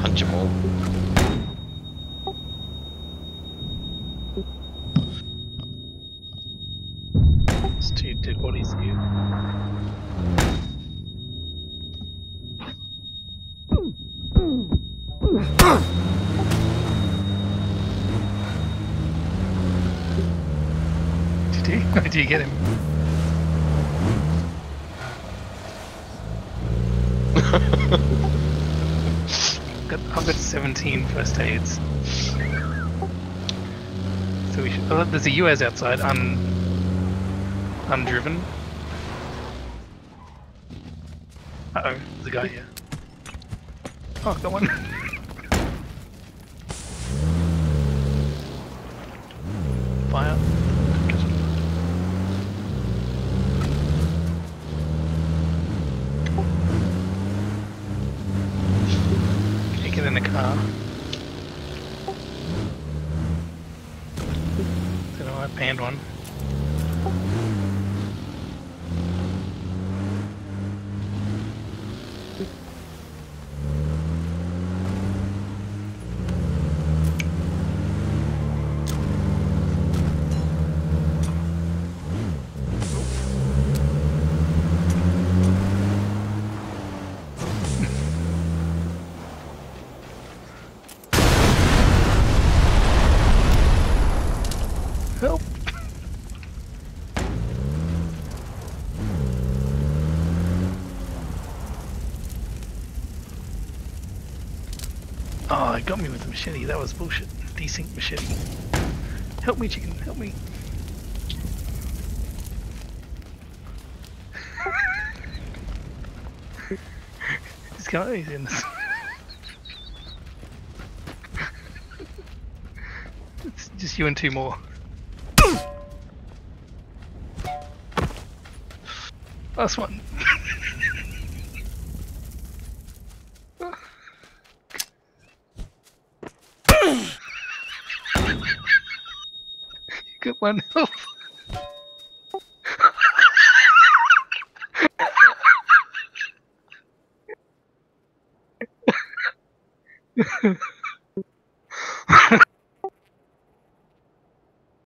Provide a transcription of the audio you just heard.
Punch them all. There's two dead bodies here. Did you? Did you get him? got, I've got 17 first aids. So we should. Oh, there's a UAZ outside, un, undriven. Uh oh, there's a guy here. Oh, got one. in the car? So I panned one. Oh, it got me with the machete. That was bullshit. Desync machete. Help me, chicken. Help me. This guy is in this. it's just you and two more. Last one. get one health.